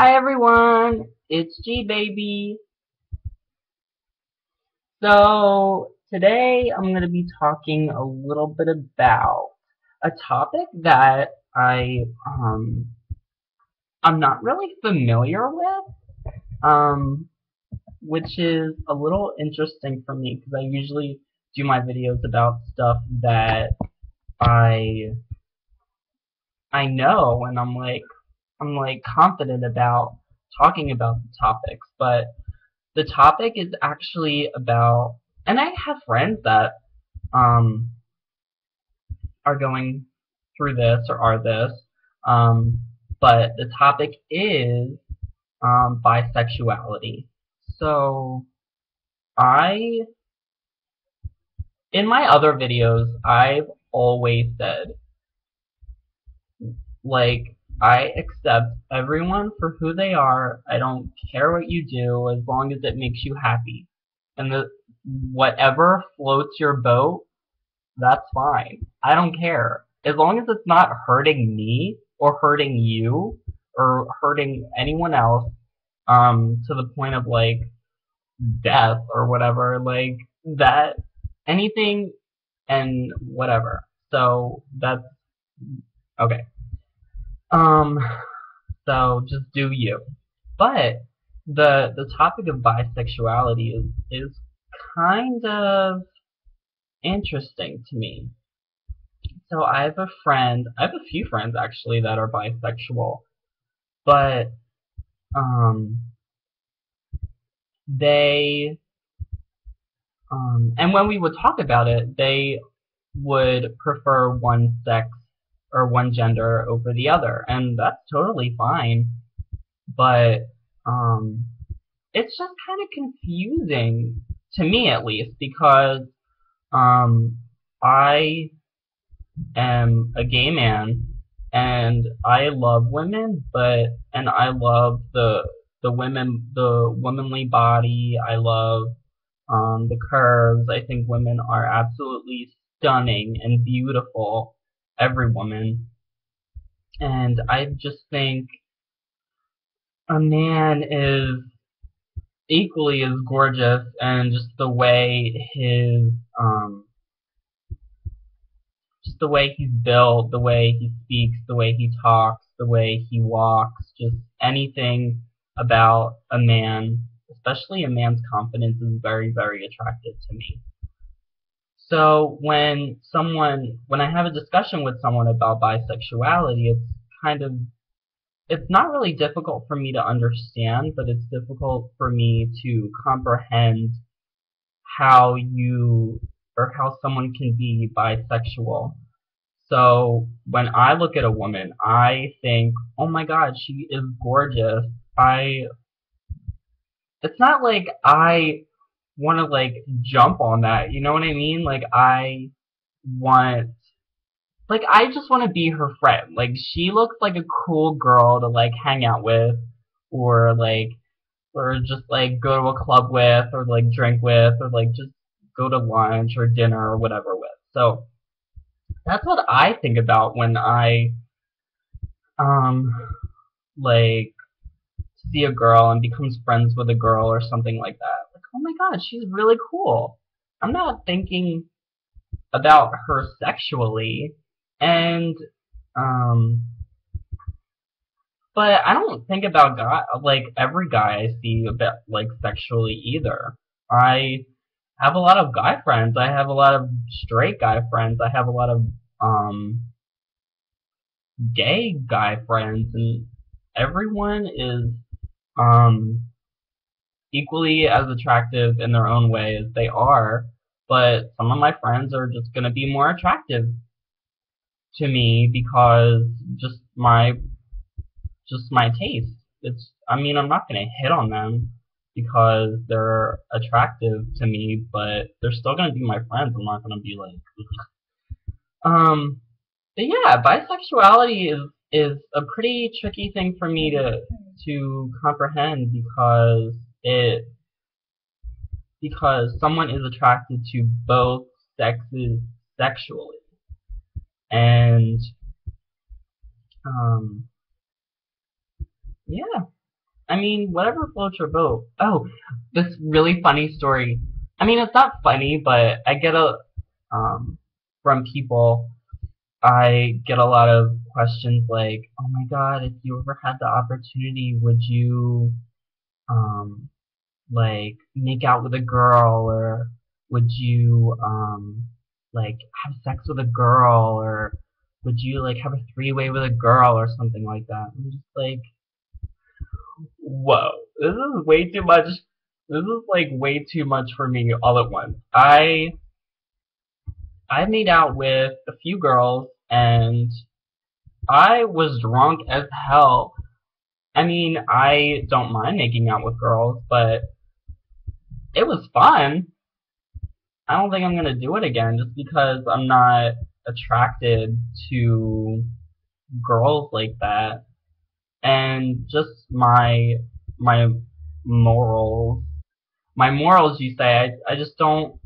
Hi everyone, it's G Baby. So today I'm going to be talking a little bit about a topic that I um I'm not really familiar with, um, which is a little interesting for me because I usually do my videos about stuff that I I know and I'm like I'm like confident about talking about the topics, but the topic is actually about, and I have friends that um, are going through this or are this, um, but the topic is um, bisexuality. So I, in my other videos, I've always said, like, I accept everyone for who they are. I don't care what you do as long as it makes you happy. And the whatever floats your boat, that's fine. I don't care. As long as it's not hurting me or hurting you or hurting anyone else um to the point of like death or whatever, like that anything and whatever. So that's okay. Um, so just do you. But the the topic of bisexuality is is kind of interesting to me. So I have a friend, I have a few friends actually that are bisexual, but um, they um, and when we would talk about it, they would prefer one sex or one gender over the other, and that's totally fine. But um, it's just kind of confusing to me, at least, because um, I am a gay man and I love women, but and I love the the women the womanly body. I love um, the curves. I think women are absolutely stunning and beautiful every woman. And I just think a man is equally as gorgeous and just the way his um just the way he's built, the way he speaks, the way he talks, the way he walks, just anything about a man, especially a man's confidence is very, very attractive to me. So when someone, when I have a discussion with someone about bisexuality, it's kind of, it's not really difficult for me to understand, but it's difficult for me to comprehend how you, or how someone can be bisexual. So when I look at a woman, I think, oh my god, she is gorgeous. I, it's not like I want to like jump on that. You know what I mean? Like I want like I just want to be her friend. Like she looks like a cool girl to like hang out with or like or just like go to a club with or like drink with or like just go to lunch or dinner or whatever with. So that's what I think about when I um like see a girl and becomes friends with a girl or something like that oh my god, she's really cool. I'm not thinking about her sexually, and um, but I don't think about guy like every guy I see a bit like sexually either. I have a lot of guy friends. I have a lot of straight guy friends. I have a lot of um gay guy friends, and everyone is um equally as attractive in their own way as they are, but some of my friends are just going to be more attractive to me because just my just my taste. It's I mean I'm not going to hit on them because they're attractive to me, but they're still going to be my friends. I'm not going to be like um but yeah, bisexuality is is a pretty tricky thing for me to to comprehend because it because someone is attracted to both sexes sexually. And um yeah. I mean, whatever floats your boat. Oh, this really funny story. I mean, it's not funny, but I get a um from people. I get a lot of questions like, "Oh my God, if you ever had the opportunity, would you um like make out with a girl or would you um like have sex with a girl or would you like have a three way with a girl or something like that? I'm just like whoa, this is way too much this is like way too much for me all at once. I I made out with a few girls and I was drunk as hell. I mean, I don't mind making out with girls, but it was fun. I don't think I'm gonna do it again just because I'm not attracted to girls like that. And just my my morals my morals you say I I just don't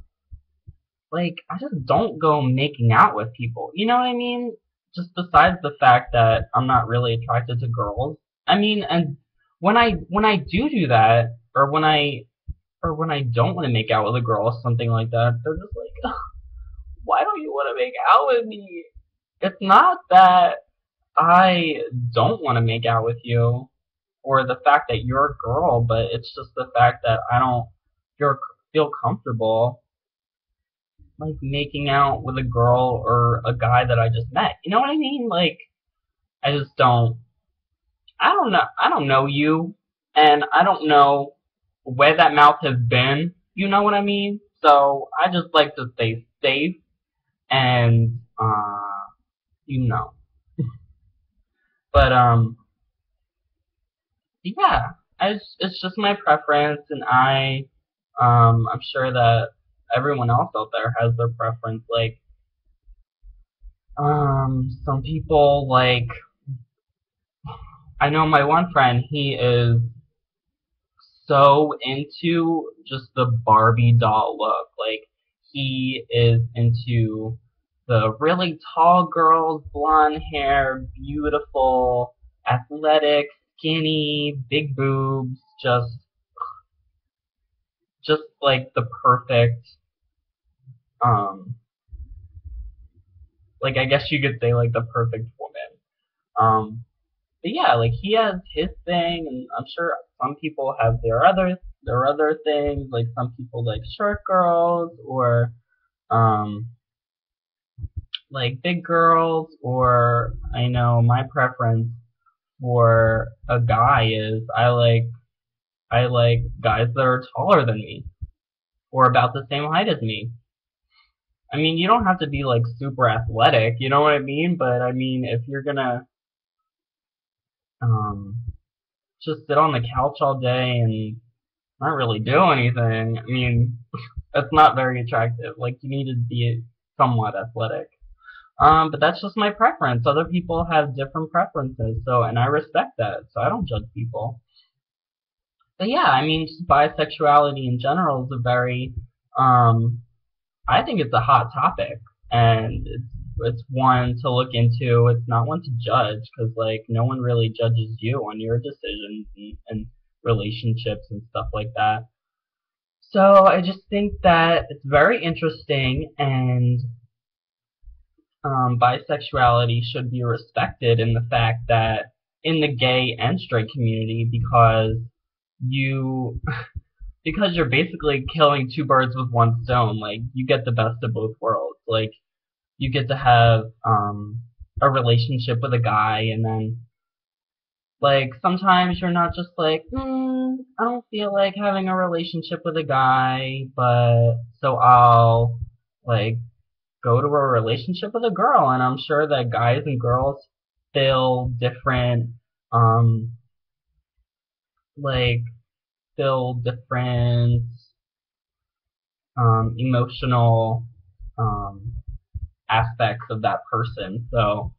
like I just don't go making out with people. You know what I mean? Just besides the fact that I'm not really attracted to girls. I mean, and when I when I do do that, or when I or when I don't want to make out with a girl or something like that, they're just like, why don't you want to make out with me? It's not that I don't want to make out with you or the fact that you're a girl, but it's just the fact that I don't feel, feel comfortable like making out with a girl or a guy that I just met. You know what I mean? Like I just don't I don't know I don't know you and I don't know where that mouth has been. You know what I mean? So I just like to stay safe and uh you know. but um yeah, it's it's just my preference and I um I'm sure that everyone else out there has their preference like um some people like I know my one friend he is so into just the Barbie doll look. Like he is into the really tall girls, blonde hair, beautiful, athletic, skinny, big boobs, just just like the perfect um like I guess you could say like the perfect woman. Um but yeah, like he has his thing, and I'm sure some people have their other their other things. Like some people like short girls, or um, like big girls, or I know my preference for a guy is I like I like guys that are taller than me, or about the same height as me. I mean, you don't have to be like super athletic, you know what I mean? But I mean, if you're gonna um, just sit on the couch all day and not really do anything. I mean, that's not very attractive. Like, you need to be somewhat athletic. Um, but that's just my preference. Other people have different preferences, so and I respect that. So I don't judge people. But yeah, I mean, bisexuality in general is a very, um, I think it's a hot topic, and it's it's one to look into. It's not one to judge because like no one really judges you on your decisions and, and relationships and stuff like that. So I just think that it's very interesting and um, bisexuality should be respected in the fact that in the gay and straight community because you because you're basically killing two birds with one stone like you get the best of both worlds like you get to have um, a relationship with a guy, and then like sometimes you're not just like, mm, I don't feel like having a relationship with a guy, but so I'll like go to a relationship with a girl, and I'm sure that guys and girls feel different, um, like feel different um, emotional um, aspects of that person. So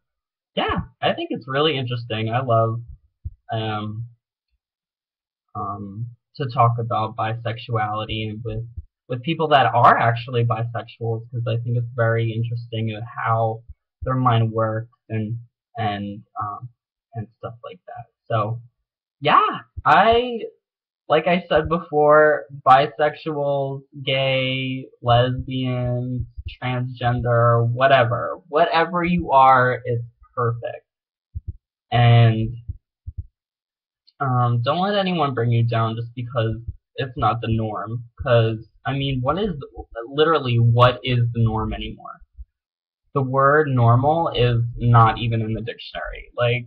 yeah, I think it's really interesting. I love um, um, to talk about bisexuality with with people that are actually bisexuals because I think it's very interesting how their mind works and and um, and stuff like that. So yeah, I, like I said before, bisexuals, gay, lesbians, transgender, whatever, whatever you are is perfect. And um, don't let anyone bring you down just because it's not the norm. Because I mean, what is literally what is the norm anymore? The word normal is not even in the dictionary. Like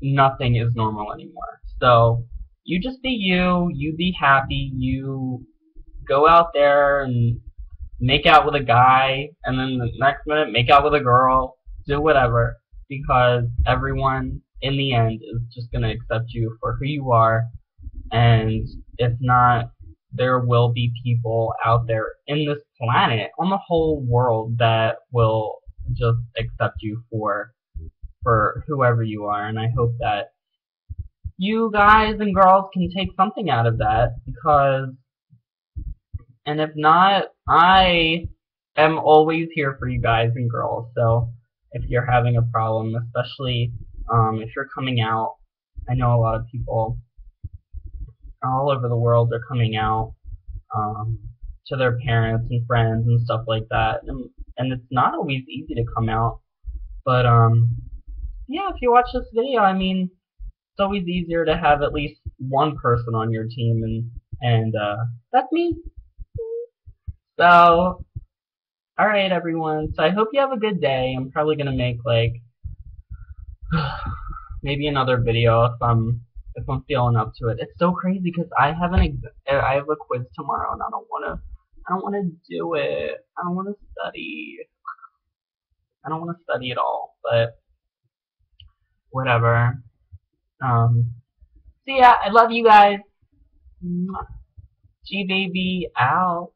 nothing is normal anymore. So you just be you, you be happy, you go out there and make out with a guy, and then the next minute make out with a girl, do whatever, because everyone in the end is just going to accept you for who you are, and if not, there will be people out there in this planet, on the whole world, that will just accept you for for whoever you are, and I hope that you guys and girls can take something out of that, because, and if not, I am always here for you guys and girls, so if you're having a problem, especially um, if you're coming out, I know a lot of people all over the world are coming out um, to their parents and friends and stuff like that, and, and it's not always easy to come out, but um, yeah, if you watch this video, I mean, it's always easier to have at least one person on your team, and and uh, that's me. So, alright everyone, so I hope you have a good day. I'm probably gonna make like, maybe another video if I'm, if I'm feeling up to it. It's so crazy because I have an, I have a quiz tomorrow and I don't wanna, I don't wanna do it. I don't wanna study. I don't wanna study at all, but whatever. Um, so yeah, I love you guys. G baby out.